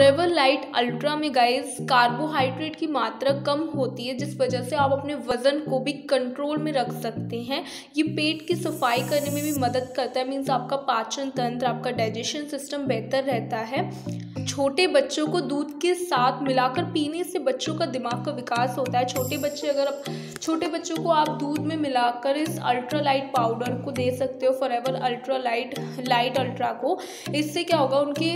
Forever light ultra में guys carbohydrate की मात्रा कम होती है, जिस वजह से आप अपने वज़न को भी कंट्रोल में रख सकते हैं। ये पेट की सफ़ाई करने में भी मदद करता है मीन्स आपका पाचन तंत्र, आपका डाइजेशन सिस्टम बेहतर रहता है। छोटे बच्चों को दूध के साथ मिलाकर पीने से बच्चों का दिमाग का विकास होता है। छोटे बच्चे अगर आप, छोटे बच्चों को आप दूध में मिलाकर इस अल्ट्रा लाइट पाउडर को दे सकते हो Forever Ultra Lite Lite Ultra को, इससे क्या होगा? उनके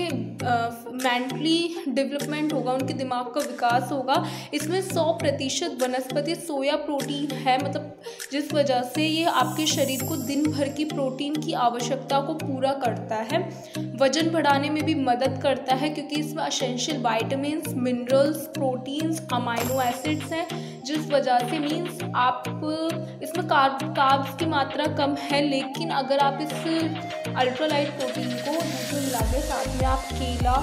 मेंटली डेवलपमेंट होगा, उनके दिमाग का विकास होगा। इसमें सौ प्रतिशत वनस्पति सोया प्रोटीन है मतलब जिस वजह से ये आपके शरीर को दिन भर की प्रोटीन की आवश्यकता को पूरा करता है। वज़न बढ़ाने में भी मदद करता है, क्योंकि इसमें essential vitamins minerals proteins amino acids हैं, जिस वजह से मीन्स आप, इसमें कार्ब कार्ब्स की मात्रा कम है, लेकिन अगर आप इस अल्ट्रालाइट प्रोटीन को दूध मिला के साथ में आप केला,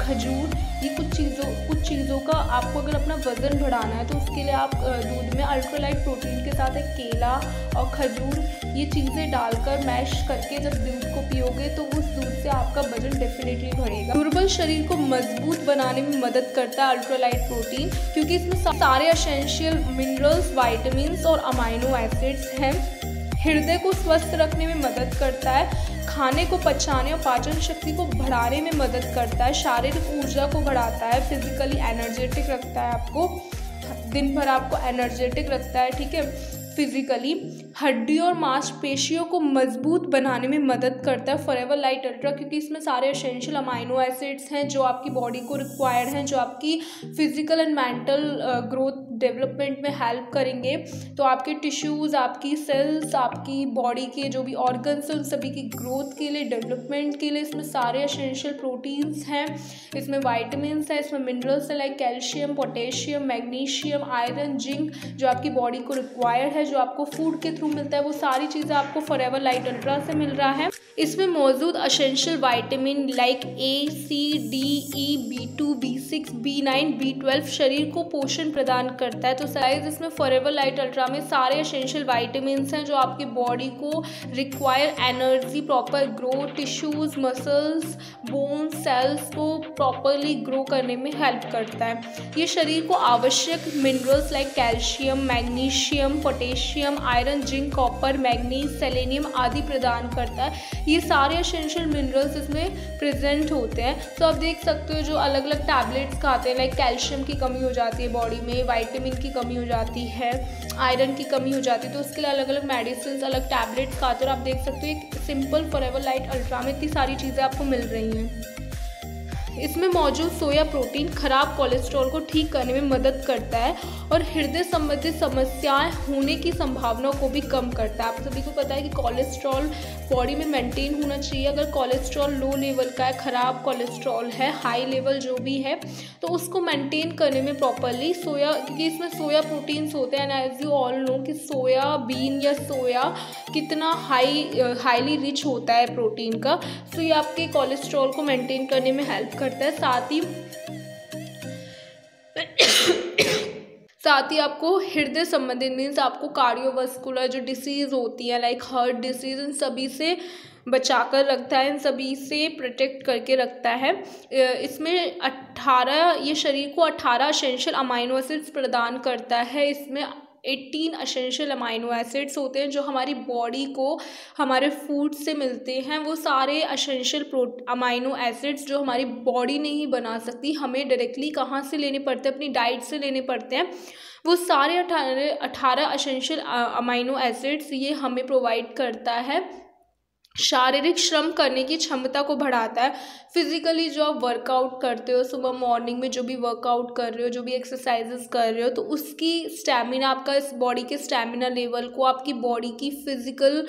खजूर ये कुछ चीज़ों कुछ चीज़ों का आपको अगर अपना वज़न बढ़ाना है तो उसके लिए आप दूध में अल्ट्रालाइट प्रोटीन के साथ एक केला और खजूर, ये चीज़ें डालकर मैश करके जब दूध को पियोगे तो उस दूध से आपका वज़न डेफिनेटली बढ़ेगा। दुर्बल शरीर को मज़बूत बनाने में मदद करता है अल्ट्रालाइट प्रोटीन, क्योंकि इसमें सारे असेंशियल मिनरल्स वाइटामिन और अमाइनो एसिड्स हैं। हृदय को स्वस्थ रखने में मदद करता है खाने को पचाने और पाचन शक्ति को बढ़ाने में मदद करता है, शारीरिक ऊर्जा को बढ़ाता है फिजिकली एनर्जेटिक रखता है आपको। दिन भर आपको एनर्जेटिक रखता है, ठीक है? फिजिकली हड्डी और मांसपेशियों को मज़बूत बनाने में मदद करता है फॉरेवर लाइट अल्ट्रा क्योंकि इसमें सारे असेंशियल अमाइनो एसिड्स हैं जो आपकी बॉडी को रिक्वायर्ड हैं, जो आपकी physical and mental growth development में हेल्प करेंगे तो आपके टिश्यूज़ आपकी सेल्स आपकी बॉडी के जो भी ऑर्गन्स हैं, उन सभी की ग्रोथ के लिए डेवलपमेंट के लिए इसमें सारे असेंशियल प्रोटीन्स हैं। इसमें वाइटमिन है, इसमें मिनरल्स हैं like calcium potassium magnesium iron zinc जो आपकी बॉडी को रिक्वायर्ड है, जो आपको फ़ूड के थ्रू मिलता है, वो सारी चीज़ें आपको फॉर एवर लाइट अल्ट्रा से मिल रहा है। इसमें मौजूद essential vitamin like A C D E B two B six B nine B twelve शरीर को पोषण प्रदान करता है तो साइज़ इसमें फॉरेवर लाइट अल्ट्रा में सारे असेंशियल वाइटामिन हैं जो आपकी बॉडी को require energy proper grow tissues muscles bone cells को प्रॉपरली ग्रो करने में हेल्प करता है। ये शरीर को आवश्यक minerals like calcium magnesium potassium iron zinc copper manganese selenium आदि प्रदान करता है। ये सारे असेंशियल मिनरल्स इसमें प्रेजेंट होते हैं। तो आप देख सकते हो जो अलग अलग टैबलेट्स खाते हैं लाइक कैल्शियम की कमी हो जाती है बॉडी में वाइटामिन की कमी हो जाती है, आयरन की कमी हो जाती है तो उसके लिए अलग अलग मेडिसिन अलग टैबलेट खाते और आप देख सकते हो, एक simple for ever light ultra में इतनी सारी चीज़ें आपको मिल रही हैं। इसमें मौजूद सोया प्रोटीन खराब कोलेस्ट्रॉल को ठीक करने में मदद करता है और हृदय संबंधित समस्याएँ होने की संभावना को भी कम करता है। आप सभी को पता है कि कोलेस्ट्रॉल बॉडी में मेंटेन होना चाहिए। अगर कोलेस्ट्रॉल लो लेवल का है, ख़राब कोलेस्ट्रॉल है, हाई लेवल जो भी है तो उसको मेंटेन करने में प्रॉपरली सोया, क्योंकि इसमें सोया प्रोटीन्स होते हैं। And as you all know कि सोया बीन या सोया कितना हाई, हाईली रिच होता है प्रोटीन का तो ये आपके कोलेस्ट्रॉल को मेंटेन करने में हेल्प कर करता है, साथ ही साथ ही आपको हृदय संबंधित मीन्स आपको कार्डियोवास्कुलर जो डिसीज़ होती है लाइक हार्ट डिसीज़ इन सभी से बचाकर रखता है, इन सभी से प्रोटेक्ट करके रखता है। इसमें अट्ठारह, ये शरीर को अट्ठारह असेंशियल अमाइनो एसिड्स प्रदान करता है, इसमें एट्टीन असेंशियल अमाइनो एसिड्स होते हैं जो हमारी बॉडी को हमारे फ़ूड से मिलते हैं। वो सारे असेंशियल प्रो अमाइनो एसिड्स जो हमारी बॉडी नहीं बना सकती, हमें डायरेक्टली कहाँ से लेने पड़ते हैं? अपनी डाइट से लेने पड़ते हैं। वो सारे अठारह अठारह असेंशियल अमाइनो एसिड्स ये हमें प्रोवाइड करता है। शारीरिक श्रम करने की क्षमता को बढ़ाता है फिजिकली जो आप वर्कआउट करते हो सुबह मॉर्निंग में जो भी वर्कआउट कर रहे हो जो भी एक्सरसाइजेस कर रहे हो तो उसकी स्टैमिना आपका इस बॉडी के स्टैमिना लेवल को आपकी बॉडी की physical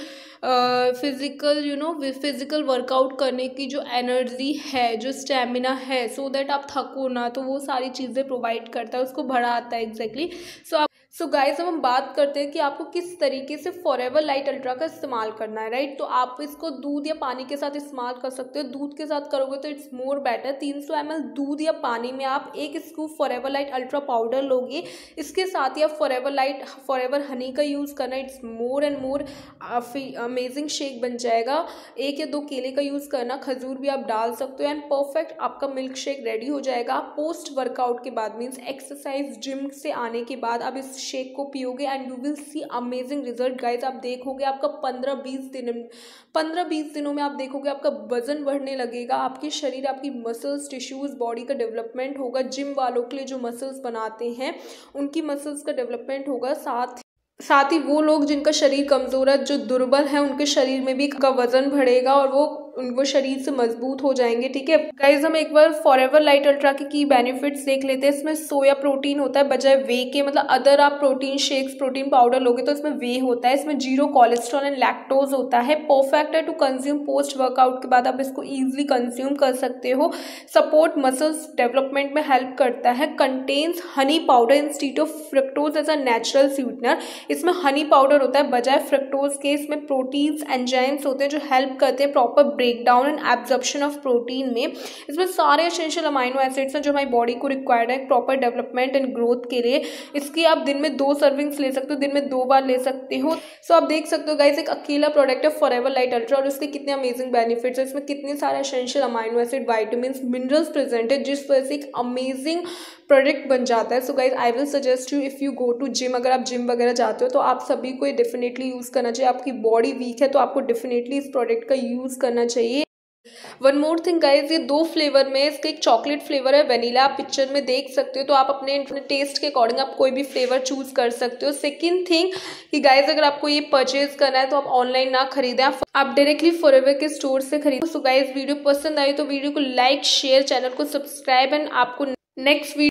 physical you know physical workout करने की जो एनर्जी है जो स्टैमिना है सो so दैट आप थको ना तो वो सारी चीज़ें प्रोवाइड करता है उसको बढ़ाता है एग्जैक्टली exactly. सो so, आप सो so गाइस अब हम बात करते हैं कि आपको किस तरीके से फॉर लाइट अल्ट्रा का इस्तेमाल करना है राइट तो आप इसको दूध या पानी के साथ इस्तेमाल कर सकते हो। दूध के साथ करोगे तो इट्स मोर बेटर तीन सौ एम दूध या पानी में आप एक scoop for Lite Ultra powder लोगे, इसके साथ ही आप फॉर लाइट फॉर हनी का यूज़ करना it's more and more amazing shake बन जाएगा। एक या दो केले का यूज़ करना, खजूर भी आप डाल सकते हो एंड परफेक्ट आपका मिल्क शेक रेडी हो जाएगा। पोस्ट वर्कआउट के बाद मीन्स एक्सरसाइज जिम से आने के बाद आप इस शेक को पियोगे and you will see amazing result guys आप देखोगे आपका पंद्रह बीस दिन, पंद्रह बीस दिनों में आप देखोगे आपका वज़न बढ़ने लगेगा, आपके शरीर, आपकी मसल्स टिश्यूज बॉडी का डेवलपमेंट होगा। जिम वालों के लिए जो मसल्स बनाते हैं, उनकी मसल्स का डेवलपमेंट होगा। साथ साथ ही वो लोग जिनका शरीर कमज़ोर है, जो दुर्बल है, उनके शरीर में भी का वज़न बढ़ेगा और वो वो शरीर से मज़बूत हो जाएँगे, ठीक है? गाइज़ हम एक बार फॉर एवर लाइट अल्ट्रा के, की बेनिफिट्स देख लेते हैं। इसमें सोया प्रोटीन होता है, बजाय वे के मतलब अदर आप प्रोटीन शेक्स प्रोटीन पाउडर लोगे तो इसमें वे होता है। इसमें ज़ीरो कोलेस्ट्रॉल एंड लैक्टोज होता है। परफेक्ट है टू कंज्यूम पोस्ट वर्कआउट के बाद आप इसको ईजिली कंज्यूम कर सकते हो। सपोर्ट मसल्स डेवलपमेंट में हेल्प करता है। Contains honey powder instead of fructose as a natural sweetener इसमें हनी पाउडर होता है, बजाय फ्रक्टोज के, इसमें प्रोटीन्स एंजाइम्स होते हैं जो हेल्प करते हैं proper down and absorption of protein में, इसमें सारे एसेंशियल अमाइनो एसिड्स हैं जो हमारी बॉडी को रिक्वायर्ड है प्रॉपर डेवलपमेंट एंड ग्रोथ के लिए। इसकी आप दिन में दो सर्विंग्स ले सकते हो, दिन में दो बार ले सकते हो। सो आप देख सकते हो गाइज़ एक अकेला प्रोडक्ट है फॉर एवर लाइट अल्ट्रा और उसके कितने अमेजिंग बेनिफिट्स है। इसमें कितने सारे essential amino acid vitamin minerals present है, जिस वजह से एक अमेजिंग प्रोडक्ट बन जाता है। So guys I will suggest you if you go to gym अगर आप जिम वगैरह जाते हो तो आप सभी को ये डेफिनेटली यूज़ करना चाहिए। आपकी बॉडी वीक है तो आपको डेफिनेटली इस प्रोडक्ट का यूज़ करना चाहिए। वन मोर थिंग गाइज़ ये दो फ्लेवर में इसका एक चॉकलेट फ्लेवर है वेनीला आप पिक्चर में देख सकते हो तो आप अपने टेस्ट के अकॉर्डिंग आप कोई भी फ्लेवर चूज़ कर सकते हो। सेकेंड थिंग कि गाइज़ अगर आपको ये परचेज करना है तो आप ऑनलाइन ना खरीदें, आप डायरेक्टली फॉर के स्टोर से खरीदो। सो गाइज़ वीडियो पसंद आई तो वीडियो को लाइक शेयर चैनल को सब्सक्राइब एंड आपको नेक्स्ट वीडियो